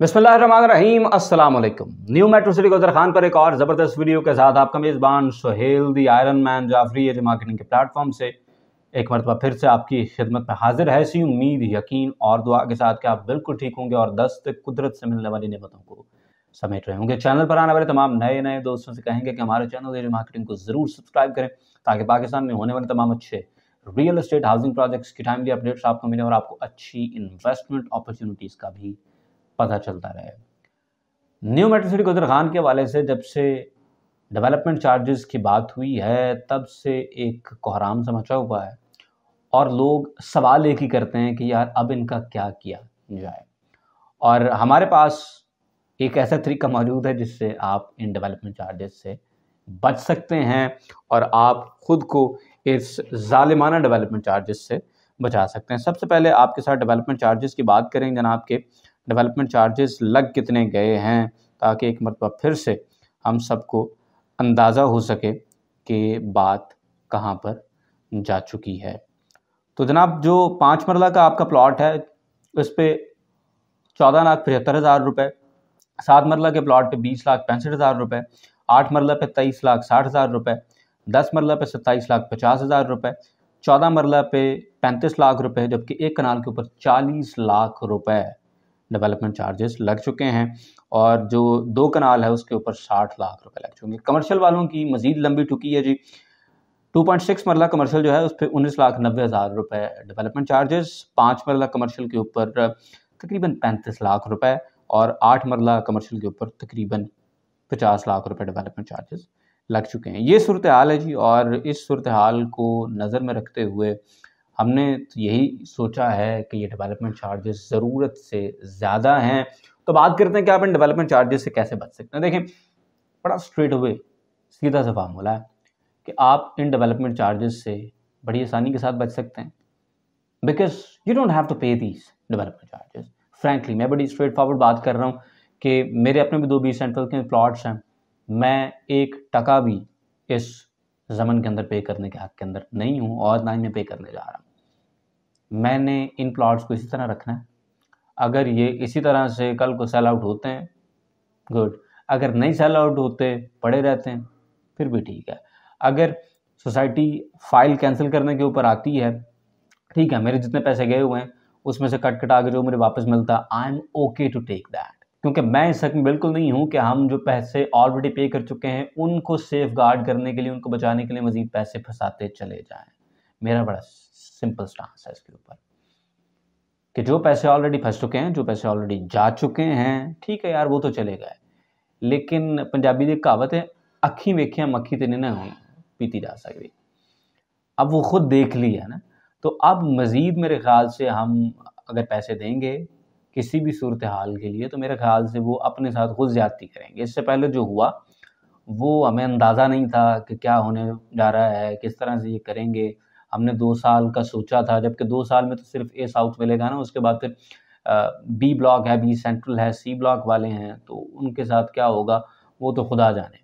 अस्सलाम वालेकुम new metro city गोदर खान पर एक और ज़बरदस्त वीडियो के साथ आपका मेज़बान Sohail the iron man Jafri edge marketing के प्लेटफॉर्म से एक मरतबा फिर से आपकी खिदमत में हाजिर है। सी उम्मीद, यकीन और दुआ के साथ कि आप बिल्कुल ठीक होंगे और दस्त कुदरत से मिलने वाली नियमतों को समेट रहे होंगे। चैनल पर आने वाले तमाम नए नए दोस्तों से कहेंगे कि हमारे चैनल एज मार्केटिंग को ज़रूर सब्सक्राइब करें ताकि पाकिस्तान में होने वाले तमाम अच्छे रियल एस्टेट हाउसिंग प्रोजेक्ट्स की टाइमली अपडेट्स आपको मिले और आपको अच्छी इन्वेस्टमेंट अपॉर्चुनिटीज़ का भी पता चलता रहे न्यू मेट्रो सिटी गुजर खान के हवाले से जब से डेवलपमेंट चार्जेस की बात हुई है, तब से एक कोहराम समझा हुआ है और लोग सवाल एक ही करते हैं कि यार अब इनका क्या किया जाए? और हमारे पास एक ऐसा तरीका मौजूद है जिससे आप इन डेवलपमेंट चार्जेस से बच सकते हैं और आप खुद को इस ालिमाना डेवलपमेंट चार्जेस से बचा सकते हैं। सबसे पहले आपके साथ डेवलपमेंट चार्जेस की बात करें जनाब के। डेवलपमेंट चार्जेस लग कितने गए हैं ताकि एक मरतबा फिर से हम सबको अंदाज़ा हो सके कि बात कहाँ पर जा चुकी है। तो जनाब, जो पाँच मरला का आपका प्लॉट है, उस पर चौदह लाख पचहत्तर हज़ार रुपये सात मरला के प्लॉट पे बीस लाख पैंसठ हज़ार रुपये आठ मरला पे तेईस लाख साठ हज़ार रुपये दस मरला पे सत्ताईस लाख पचास हज़ार रुपये चौदह मरला पे पैंतीस लाख रुपए, जबकि एक कनाल के ऊपर चालीस लाख रुपए। डेवलपमेंट चार्जेस लग चुके हैं और जो दो कनाल है उसके ऊपर साठ लाख रुपए लग चुके हैं कमर्शियल वालों की मजीद लंबी टुकी है जी। टू पॉइंट सिक्स मरला कमर्शियल जो है उस पर उन्नीस लाख नब्बे हज़ार रुपये डेवलपमेंट चार्जेस पाँच मरला कमर्शियल के ऊपर तकरीबन पैंतीस लाख रुपए और आठ मरला कमर्शियल के ऊपर तकरीबन पचास लाख रुपए डेवलपमेंट चार्जेस लग चुके हैं। ये सूरत हाल है जी और इस सूरत हाल को नज़र में रखते हुए हमने तो यही सोचा है कि ये डेवलपमेंट चार्जेस ज़रूरत से ज़्यादा हैं। तो बात करते हैं कि आप इन डेवलपमेंट चार्जेस से कैसे बच सकते हैं। देखें बड़ा स्ट्रेट अवे सीधा सा फार्मूला है कि आप इन डेवलपमेंट चार्जेस से बड़ी आसानी के साथ बच सकते हैं। Because you don't have to pay these development charges frankly मैं बड़ी स्ट्रेट फॉरवर्ड बात कर रहा हूँ कि मेरे अपने भी दो बीस सेंट्रल के प्लॉट्स हैं। मैं एक टका भी इस जमन के अंदर पे करने के हक के अंदर नहीं हूँ और ना ही मैं पे करने जा रहा हूँ। मैंने इन प्लॉट्स को इसी तरह रखना है। अगर ये इसी तरह से कल को सेल आउट होते हैं गुड अगर नहीं सेल आउट होते, पड़े रहते हैं, फिर भी ठीक है। अगर सोसाइटी फ़ाइल कैंसिल करने के ऊपर आती है, ठीक है, मेरे जितने पैसे गए हुए हैं, उसमें से कट कटा के जो मुझे वापस मिलता I am okay to take that क्योंकि मैं इस हक में बिल्कुल नहीं हूँ कि हम जो पैसे ऑलरेडी पे कर चुके हैं, उनको सेफ़ गार्ड करने के लिए, उनको बचाने के लिए मज़ीद पैसे फंसाते चले जाएँ। मेरा बड़ा सिंपल स्टांस है इसके ऊपर। कि जो पैसे ऑलरेडी फंस चुके हैं, जो पैसे ऑलरेडी जा चुके हैं, ठीक है यार, वो तो चले गए। लेकिन पंजाबी की कहावत है, अखी वेखिया मक्खी तो नहीं ना पीती जा सकती अब वो खुद देख ली है ना तो अब मज़ीद मेरे ख्याल से हम अगर पैसे देंगे किसी भी सूरत हाल के लिए तो मेरे ख्याल से वो अपने साथ खुद ज़्यादती करेंगे। इससे पहले जो हुआ, वो हमें अंदाज़ा नहीं था कि क्या होने जा रहा है, किस तरह से ये करेंगे। हमने दो साल का सोचा था, जबकि दो साल में तो सिर्फ़ ए साउथ मिलेगा ना, उसके बाद फिर बी ब्लॉक है बी सेंट्रल है सी ब्लॉक वाले हैं तो उनके साथ क्या होगा, वो तो खुदा जाने।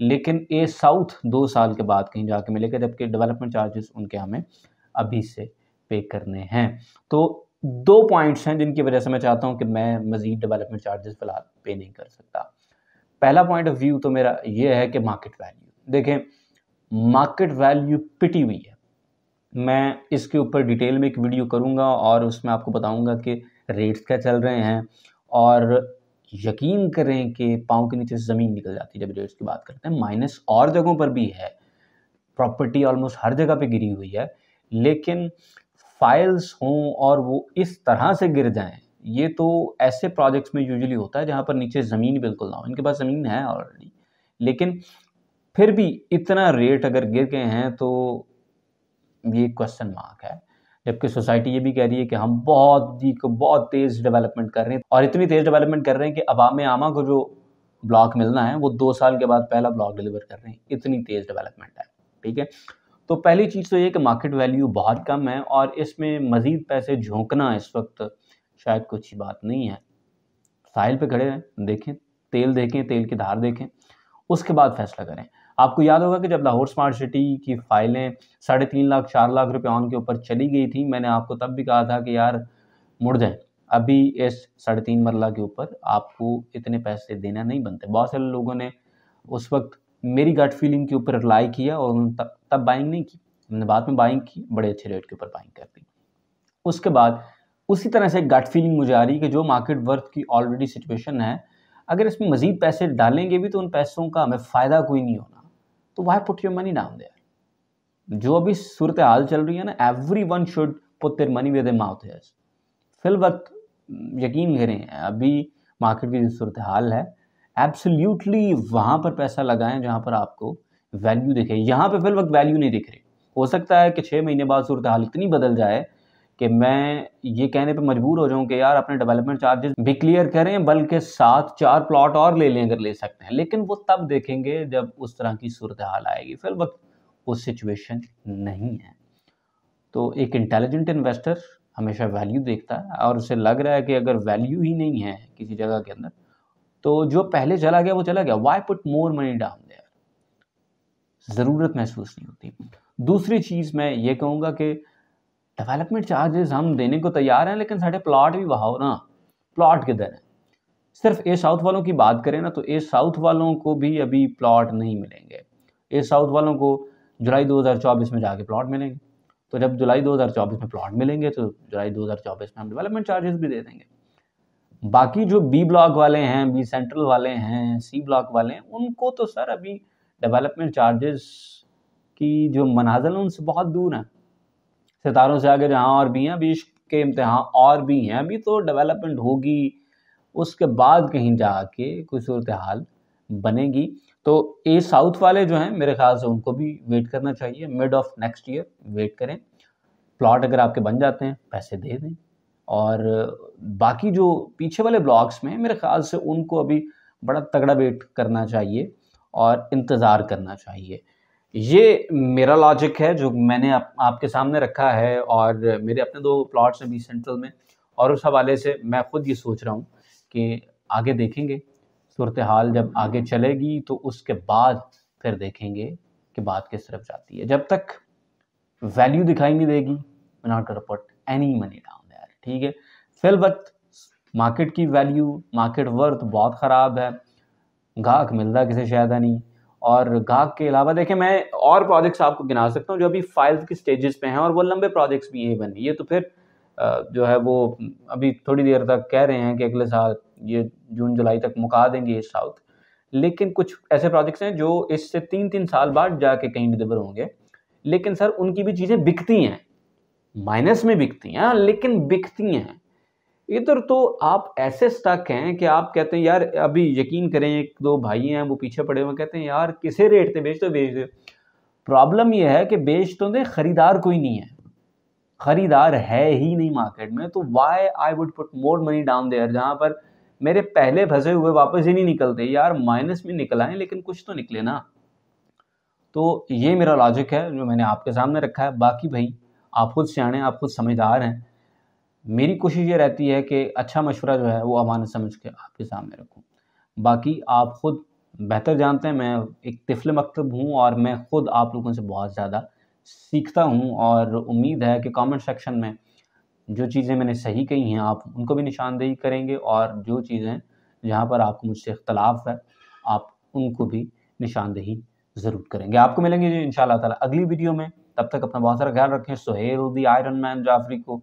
लेकिन ए साउथ दो साल के बाद कहीं जाके मिलेगा, जबकि डेवलपमेंट चार्जेस उनके हमें अभी से पे करने हैं। तो दो पॉइंट्स हैं जिनकी वजह से मैं चाहता हूँ कि मैं मज़ीद डेवलपमेंट चार्जेस फ़िलहाल पे नहीं कर सकता। पहला पॉइंट ऑफ़ व्यू तो मेरा ये है कि मार्केट वैल्यू देखें मार्केट वैल्यू पिटी हुई है। मैं इसके ऊपर डिटेल में एक वीडियो करूँगा और उसमें आपको बताऊँगा कि रेट्स क्या चल रहे हैं और यकीन करें कि पाँव के नीचे ज़मीन निकल जाती है जब रेट्स की बात करते हैं। माइनस और जगहों पर भी है। प्रॉपर्टी ऑलमोस्ट हर जगह पे गिरी हुई है। लेकिन फाइल्स हों और वो इस तरह से गिर जाएँ, ये तो ऐसे प्रोजेक्ट्स में यूजुअली होता है जहाँ पर नीचे ज़मीन बिल्कुल ना हो। इनके पास ज़मीन है ऑलरेडी लेकिन फिर भी इतना रेट अगर गिर गए हैं तो ये क्वेश्चन मार्क है। जबकि सोसाइटी ये भी कह रही है कि हम बहुत जी को बहुत तेज़ डेवलपमेंट कर रहे हैं और इतनी तेज़ डेवलपमेंट कर रहे हैं कि अवाम आमा को जो ब्लॉक मिलना है, वो दो साल के बाद पहला ब्लॉक डिलीवर कर रहे हैं। इतनी तेज़ डेवलपमेंट है, ठीक है? तो पहली चीज़ तो ये कि मार्केट वैल्यू बहुत कम है और इसमें मज़ीद पैसे झोंकना इस वक्त शायद कुछ बात नहीं है। साहिल पे खड़े हैं, देखें, तेल देखें, तेल की धार देखें, उसके बाद फैसला करें। आपको याद होगा कि जब लाहौर स्मार्ट सिटी की फाइलें साढ़े तीन लाख, चार लाख रुपए ऑन के ऊपर चली गई थी, मैंने आपको तब भी कहा था कि यार मुड़ जाएँ। अभी इस साढ़े तीन मरला के ऊपर आपको इतने पैसे देना नहीं बनते। बहुत सारे लोगों ने उस वक्त मेरी गट फीलिंग के ऊपर रिलाई किया और तब तब बाइंग नहीं की। हमने बाद में बाइंग की, बड़े अच्छे रेट के ऊपर बाइंग कर दी। उसके बाद उसी तरह से गट फीलिंग मुझे आ रही कि जो मार्केट वर्थ की ऑलरेडी सिचुएशन है, अगर इसमें मजीद पैसे डालेंगे भी तो उन पैसों का हमें फ़ायदा कोई नहीं होना। तो why put your money down there जो अभी सूरत हाल चल रही है ना everyone should put their money with mouth है फिल वक्त यकीन करें अभी मार्केट की जो सूरत हाल है एब्सोल्यूटली वहाँ पर पैसा लगाएँ जहाँ पर आपको वैल्यू दिखे। यहाँ पे फिल वक्त वैल्यू नहीं दिख रही। हो सकता है कि छः महीने बाद सूरत हाल इतनी बदल जाए कि मैं ये कहने पे मजबूर हो जाऊँ कि यार अपने डेवलपमेंट चार्जेस भी क्लियर करें, बल्कि सात, चार प्लॉट और ले लें अगर ले सकते हैं। लेकिन वो तब देखेंगे जब उस तरह की सूरत हाल आएगी। फिर वक्त वो सिचुएशन नहीं है। तो एक इंटेलिजेंट इन्वेस्टर हमेशा वैल्यू देखता है और उसे लग रहा है कि अगर वैल्यू ही नहीं है किसी जगह के अंदर तो जो पहले चला गया वो चला गया। Why put more money down there ज़रूरत महसूस नहीं होती। दूसरी चीज़ मैं ये कहूँगा कि डेवलपमेंट चार्जेस हम देने को तैयार हैं, लेकिन साढ़े प्लाट भी वहाओ ना। प्लॉट किधर है? सिर्फ़ ए साउथ वालों की बात करें ना तो ए साउथ वालों को भी अभी प्लाट नहीं मिलेंगे। ए साउथ वालों को जुलाई 2024 में जाके प्लाट मिलेंगे। तो जब जुलाई 2024 में प्लाट मिलेंगे तो जुलाई 2024 में हम डेवलपमेंट चार्जेस भी दे देंगे। बाकी जो बी ब्लॉक वाले हैं बी सेंट्रल वाले हैं सी ब्लॉक वाले हैं, उनको तो सर अभी डेवलपमेंट चार्जेस की जो मनाजल उनसे बहुत दूर हैं। सितारों से आगे जहाँ और भी हैं, अभी के इम्तहान और भी हैं। अभी तो डेवलपमेंट होगी, उसके बाद कहीं जाके कोई सूरत हाल बनेगी। तो ए साउथ वाले जो हैं, मेरे ख्याल से उनको भी वेट करना चाहिए। Mid of next year wait करें। प्लॉट अगर आपके बन जाते हैं, पैसे दे दें। और बाकी जो पीछे वाले ब्लॉक्स में मेरे ख्याल से उनको अभी बड़ा तगड़ा वेट करना चाहिए और इंतज़ार करना चाहिए। ये मेरा लॉजिक है जो मैंने आप, आपके सामने रखा है और मेरे अपने दो प्लॉट्स हैं बी सेंट्रल में और उस हवाले से मैं खुद ये सोच रहा हूँ कि आगे देखेंगे सूरत हाल जब आगे चलेगी तो उसके बाद फिर देखेंगे कि बात किस तरफ़ जाती है। जब तक वैल्यू दिखाई नहीं देगी not put any money down there ठीक है? फिल वक्त मार्केट की वैल्यू मार्केट वर्थ बहुत ख़राब है गाहक मिलता किसी शायद नहीं और गाहक के अलावा देखें मैं और प्रोजेक्ट्स आपको गिना सकता हूँ जो अभी फ़ाइल की स्टेजेस पे हैं और वो लंबे प्रोजेक्ट्स भी ये बन ये तो फिर जो है वो अभी थोड़ी देर तक कह रहे हैं कि अगले साल ये जून, जुलाई तक मुका देंगे इस साउथ लेकिन कुछ ऐसे प्रोजेक्ट्स हैं जो इससे तीन तीन साल बाद जाके कहीं डिलीवर होंगे। लेकिन सर, उनकी भी चीज़ें बिकती हैं। माइनस में बिकती हैं, लेकिन बिकती हैं। इधर तो आप ऐसे स्टक हैं कि आप कहते हैं, यार, अभी यकीन करें, एक दो भाई हैं, वो पीछे पड़े हुए कहते हैं, यार, किसे रेट पे बेच दो बेच दो। प्रॉब्लम यह है कि बेच तो दे, खरीदार कोई नहीं है। खरीदार है ही नहीं मार्केट में तो why I would put more money down there जहाँ पर मेरे पहले फंसे हुए वापस ही नहीं निकलते। यार माइनस में निकल आए, लेकिन कुछ तो निकले ना। तो ये मेरा लॉजिक है, जो मैंने आपके सामने रखा है। बाकी भाई, आप खुद सियाणे आप खुद समझदार हैं। मेरी कोशिश ये रहती है कि अच्छा मशवरा जो है वो अमानत समझ के आपके सामने रखूँ। बाकी आप ख़ुद बेहतर जानते हैं, मैं एक तिफल मकतब हूँ और मैं ख़ुद आप लोगों से बहुत ज़्यादा सीखता हूँ और उम्मीद है कि कमेंट सेक्शन में जो चीज़ें मैंने सही कही हैं, आप उनको भी निशानदेही करेंगे और जो चीज़ें जहाँ पर आपको मुझसे इख्तलाफ है, आप उनको भी निशानदेही ज़रूर करेंगे। आपको मिलेंगे जी इन ताला अगली वीडियो में। तब तक अपना बहुत सारा ख्याल रखें। Sohail the Iron Man Jafri को